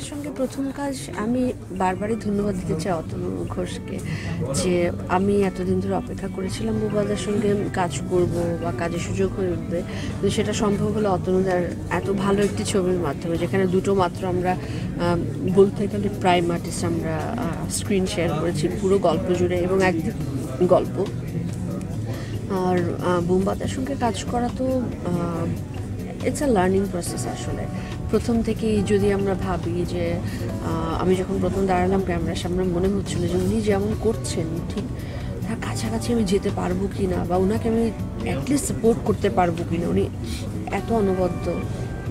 বোমবাদের সঙ্গে প্রথম কাজ আমি বারবারই ধন্যবাদ দিতে চাই অতনু ঘোষকে যে আমি এতদিন ধরে অপেক্ষা করেছিলাম বোমবাদের সঙ্গে কাজ করব বা কাজের সুযোগ হয়ে উঠবে। কিন্তু সেটা সম্ভব হলো অতনুদার এত ভালো একটি ছবির মাধ্যমে যেখানে দুটো মাত্র আমরা বলতে গেলে প্রাইম আর্টিস্ট আমরা স্ক্রিন শেয়ার করেছি পুরো গল্প জুড়ে এবং একদিক গল্প। আর আহ, বোমবাতার সঙ্গে কাজ করা তো ইটস আ লার্নিং প্রসেস আসলে। প্রথম থেকেই যদি আমরা ভাবি যে আমি যখন প্রথম দাঁড়ালাম ক্যামেরার সামনে, মনে হচ্ছিল যে উনি যেমন করছেন, ঠিক তার কাছাকাছি আমি যেতে পারব কি না বা ওনাকে আমি অ্যাটলিস্ট সাপোর্ট করতে পারব কি না উনি এত অনবদ্য।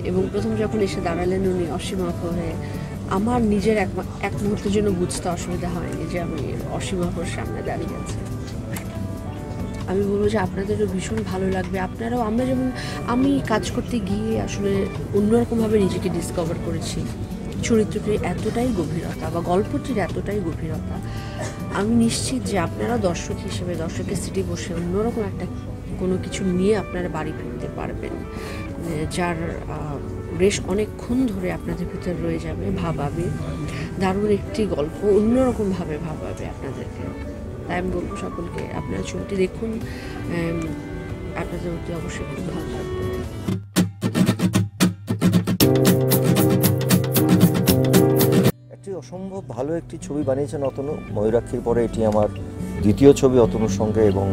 এবং প্রথম যখন এসে দাঁড়ালেন উনি অসীমাখ হয়ে, আমার নিজের এক এক মুহূর্তের জন্য বুঝতে অসুবিধা হয়নি যে আমি অসীমাখর সামনে দাঁড়িয়ে আছি। আমি বলব যে আপনাদেরও ভীষণ ভালো লাগবে। আপনারাও আমরা যেমন, আমি কাজ করতে গিয়ে আসলে অন্যরকমভাবে নিজেকে ডিসকভার করেছি। চরিত্রটির এতটাই গভীরতা বা গল্পটির এতটাই গভীরতা। আমি নিশ্চিত যে আপনারা দর্শক হিসেবে, দর্শকের সিটি বসে অন্যরকম একটা কোনো কিছু নিয়ে আপনারা বাড়ি ফিরতে পারবেন। যার রেশ অনেকক্ষণ ধরে আপনাদের ভিতরে রয়ে যাবে, ভাবাবে। দারুণ একটি গল্প, অন্যরকমভাবে ভাবাবে আপনাদেরকে। তাই আমি বলব সকলকে আপনারা ছবিটি দেখুন আপনাদের অতি অবশ্যই খুব ভালো লাগবে। অসম্ভব ভালো একটি ছবি বানিয়েছেন অতনু। ময়ূরাক্ষীর পরে এটি আমার দ্বিতীয় ছবি অতনুর সঙ্গে এবং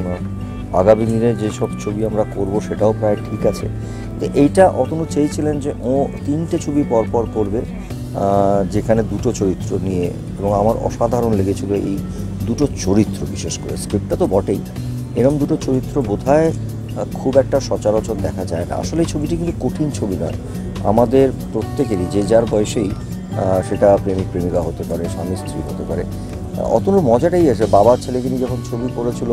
আগামী দিনে যেসব ছবি আমরা করব সেটাও প্রায় ঠিক আছে। তো এইটা অতনু চেয়েছিলেন যে ও তিনটে ছবি পরপর করবে যেখানে দুটো চরিত্র নিয়ে এবং আমার অসাধারণ লেগেছিল এই দুটো চরিত্র, বিশেষ করে স্ক্রিপ্টটা তো বটেই। এরম দুটো চরিত্র বোধহয় খুব একটা সচরাচর দেখা যায় না। আসলে এই ছবিটি কিন্তু কঠিন ছবি নয়। আমাদের প্রত্যেকেরই, যে যার বয়সেই সেটা প্রেমিক, প্রেমিকা হতে পারে, স্বামী, স্ত্রী হতে পারে। অতনু মজাটাই আছে বাবার ছেলেকে নিয়ে যখন ছবি করেছিল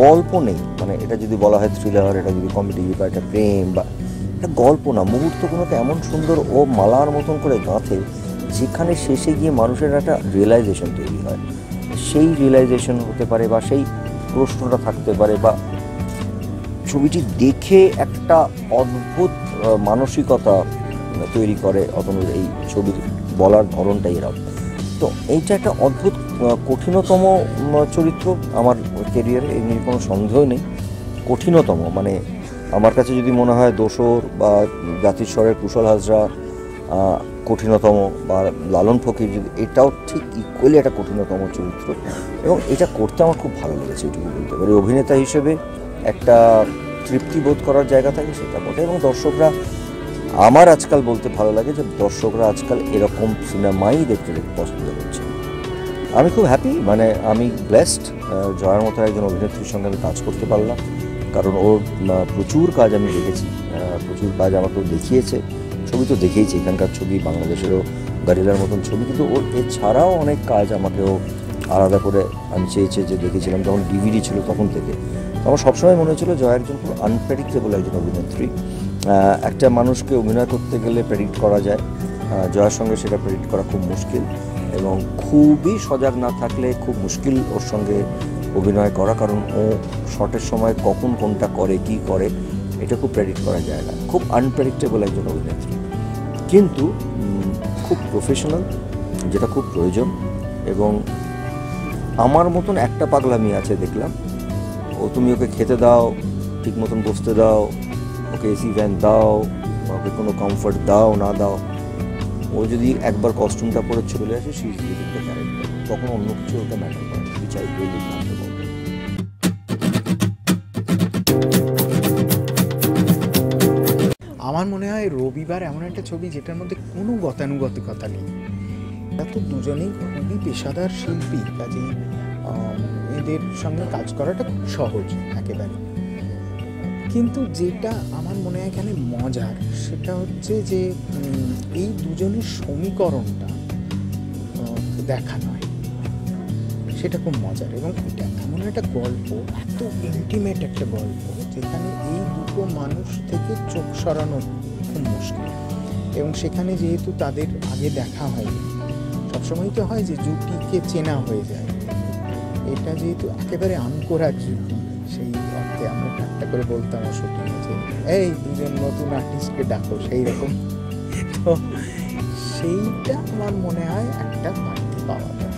গল্প নেই। মানে এটা যদি বলা হয় থ্রিলার এটা যদি কমেডি বা এটা প্রেম, বা এটা গল্প না মুহূর্ত মুহূর্তগুলোকে এমন সুন্দর ও মালার মতন করে গাঁথে, যেখানে শেষে গিয়ে মানুষের একটা রিয়েলাইজেশন তৈরি হয়। সেই রিয়েলাইজেশন হতে পারে বা সেই প্রশ্নটা থাকতে পারে বা ছবিটি দেখে একটা অদ্ভুত মানসিকতা তৈরি করে অতনুর এই ছবির বলার ধরনটাই এরকম। তো এইটা একটা অদ্ভুত কঠিনতম চরিত্র আমার কেরিয়ারে এই নিয়ে কোনো সন্দেহ নেই। কঠিনতম মানে আমার কাছে যদি মনে হয় দোসর বা জাতিস্বরের কুশল হাজরা কঠিনতম বা লালন ফকির এটাও ঠিক ইকুয়ালি একটা কঠিনতম চরিত্র। এবং এটা করতে আমার খুব ভালো লেগেছে এটুকু বলতে পারি। অভিনেতা হিসেবে একটা তৃপ্তি বোধ করার জায়গা থাকে সেটা বটে। এবং দর্শকরা, আমার আজকাল বলতে ভালো লাগে যে দর্শকরা আজকাল এরকম সিনেমাই দেখতে দেখতে পছন্দ করছে। আমি খুব হ্যাপি মানে আমি ব্লেসড জয়ার মতো একজন অভিনেত্রীর সঙ্গে আমি কাজ করতে পারলাম। কারণ ওর প্রচুর কাজ আমি দেখেছি। প্রচুর কাজ আমাকেও দেখিয়েছে। ছবি তো দেখেইছি, এখানকার ছবি, বাংলাদেশেরও গাড়িলার মতন ছবি, কিন্তু ওর এছাড়াও অনেক কাজ আমাকেও আলাদা করে আমি চেয়েছে যে দেখেছিলাম, যখন ডিভিডি ছিল তখন থেকে। আমার সবসময় মনে হয়েছিল জয়া একজন খুব আনপ্রেডিক্টেবল একজন অভিনেত্রী। একটা মানুষকে অভিনয় করতে গেলে প্রেডিক্ট করা যায়। জয়ার সঙ্গে সেটা প্রেডিক্ট করা খুব মুশকিল এবং খুবই সজাগ না থাকলে খুব মুশকিল ওর সঙ্গে অভিনয় করা, কারণ ও শটের সময় কখন কোনটা করে, কি করে এটা খুব প্রেডিক্ট করা যায় না। খুব আনপ্রেডিক্টেবল একজন অভিনেত্রী। কিন্তু খুব প্রফেশনাল যেটা খুব প্রয়োজন। এবং আমার মতন একটা পাগলামি আছে, দেখলাম। ও, তুমি ওকে খেতে দাও, ঠিক মতন বসতে দাও, ওকে এসি ভ্যান দাও ওকে কোনো কমফর্ট দাও, না দাও। ও যদি একবার কস্টিউমটা পরে চলে আসে সি তখন অন্য কিছু ওকে ম্যাটার করে উইচ আমার মনে হয় রবিবার এমন একটা ছবি যেটার মধ্যে কোনো গতানুগতিকতা নেই। এরা তো দুজনেই খুবই পেশাদার শিল্পী আম, এদের সঙ্গে কাজ করাটা খুব সহজ একেবারে। কিন্তু যেটা আমার মনে হয় এখানে মজার সেটা হচ্ছে যে এই দুজনের সমীকরণটা দেখা নয়। সেটা খুব মজার এবং এটা এমন একটা গল্প, এত ইন্টিমেট একটা গল্প যেখানে এই দুটো মানুষ থেকে চোখ সরানো খুব মুশকিল। এবং সেখানে যেহেতু তাদের আগে দেখা হয়নি সবসময় তো হয় যে জুটিকে চেনা হয়ে যায়। এটা যেহেতু একেবারে আনকোরা জুটি সেই অর্থে আমরা একটা করে বলতাম শুটিং যে, এই দুজন নতুন আর্টিস্টকে ডাকো, সেই রকম। তো সেইটা আমার মনে হয় একটা বাড়তি পাওয়া যায়